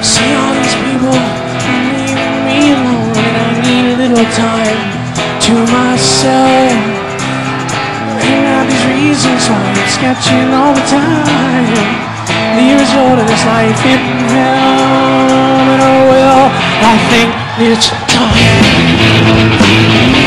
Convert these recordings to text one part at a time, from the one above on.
See all these people leaving me alone And I need a little time to myself. And have these reasons why I'm sketching all the time. The result of this life in hell But oh well, I think it's time.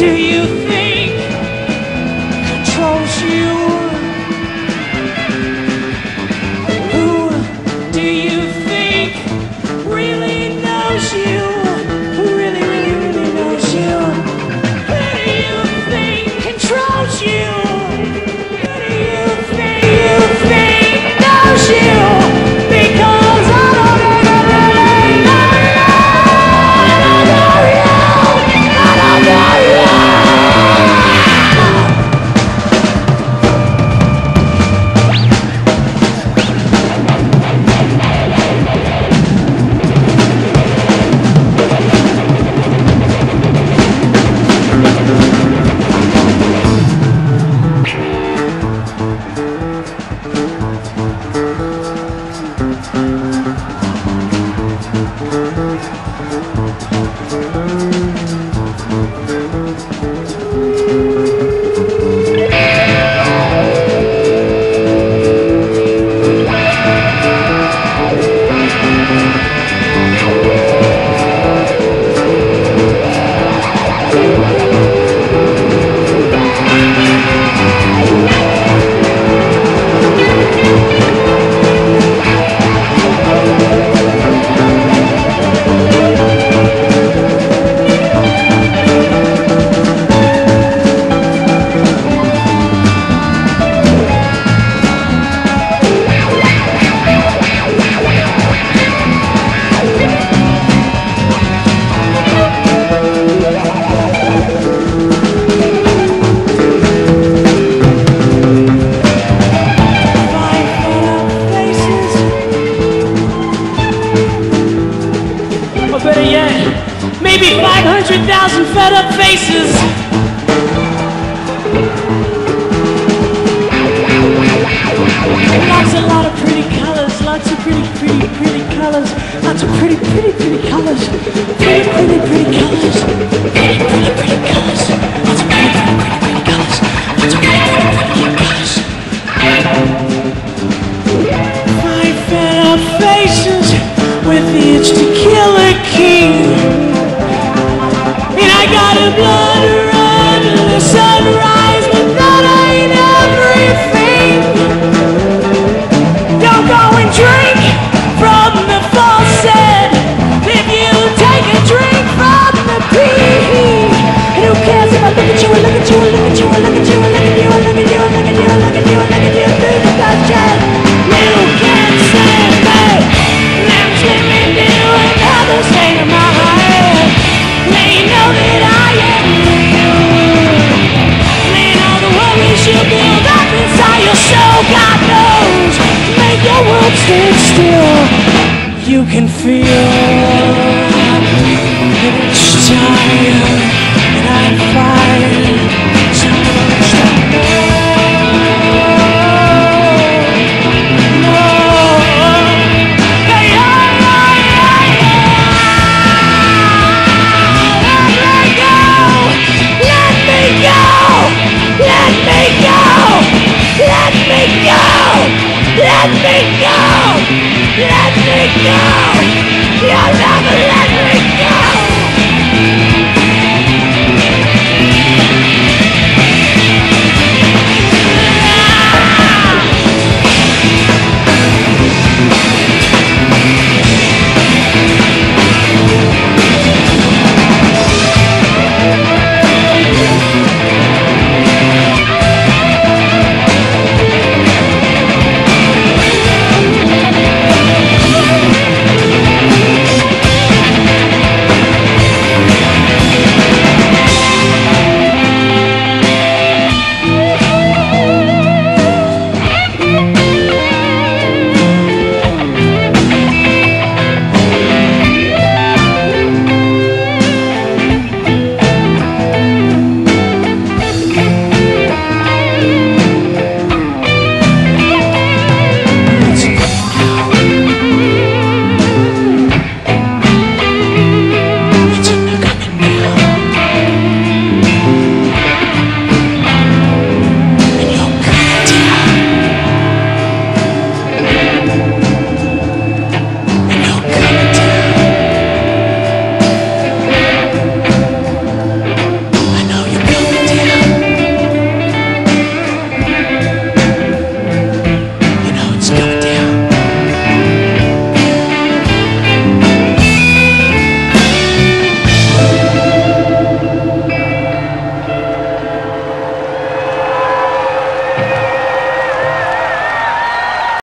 do you think controls you? Who do you think really knows you? Who really, really, really knows you? Who do you think controls you? Who do you think, knows you? hundred thousand fed up faces. can feel each time that I find Let me go! Let me go! Let me go! You